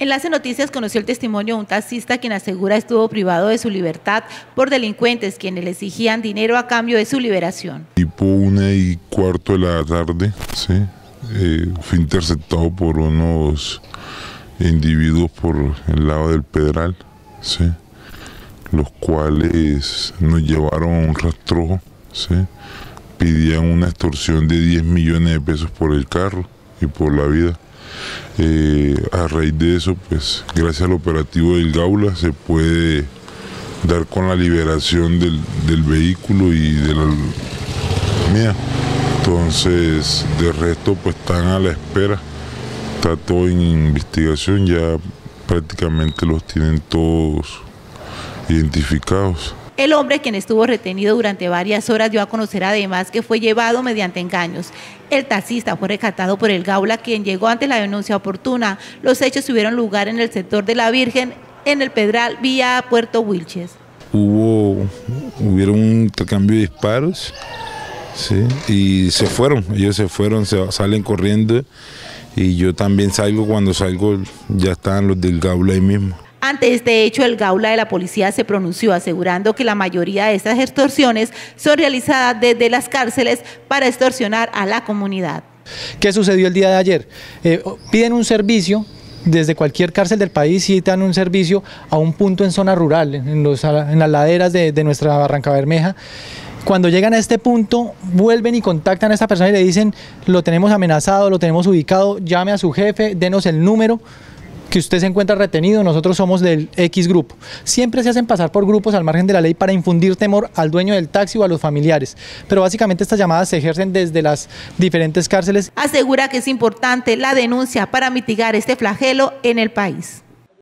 Enlace Noticias conoció el testimonio de un taxista quien asegura estuvo privado de su libertad por delincuentes quienes le exigían dinero a cambio de su liberación. Tipo una y cuarto de la tarde, ¿sí? Eh, fui interceptado por unos individuos por el lado del Pedral, ¿sí? los cuales nos llevaron a un rastrojo, ¿sí? pidían una extorsión de 10 millones de pesos por el carro y por la vida. Eh, a raíz de eso, pues gracias al operativo del Gaula se puede dar con la liberación del, vehículo y de la mía. Entonces, de resto, pues están a la espera. Está todo en investigación, ya prácticamente los tienen todos identificados. El hombre, quien estuvo retenido durante varias horas, dio a conocer además que fue llevado mediante engaños. El taxista fue rescatado por el Gaula, quien llegó ante la denuncia oportuna. Los hechos tuvieron lugar en el sector de la Virgen, en el Pedral, vía Puerto Wilches. Hubo, hubieron un intercambio de disparos, y se fueron, ellos se fueron, se salen corriendo, y yo también salgo, cuando salgo ya estaban los del Gaula ahí mismo. Este hecho, el Gaula de la policía se pronunció asegurando que la mayoría de estas extorsiones son realizadas desde las cárceles para extorsionar a la comunidad. ¿Qué sucedió el día de ayer? Eh, piden un servicio desde cualquier cárcel del país dan un servicio a un punto en zona rural, en, las laderas de, de nuestra Barranca Bermeja. Cuando llegan a este punto, vuelven y contactan a esta persona y le dicen, lo tenemos amenazado, lo tenemos ubicado, llame a su jefe, denos el número que usted se encuentra retenido, nosotros somos del X grupo. Siempre se hacen pasar por grupos al margen de la ley para infundir temor al dueño del taxi o a los familiares, pero básicamente estas llamadas se ejercen desde las diferentes cárceles. Asegura que es importante la denuncia para mitigar este flagelo en el país.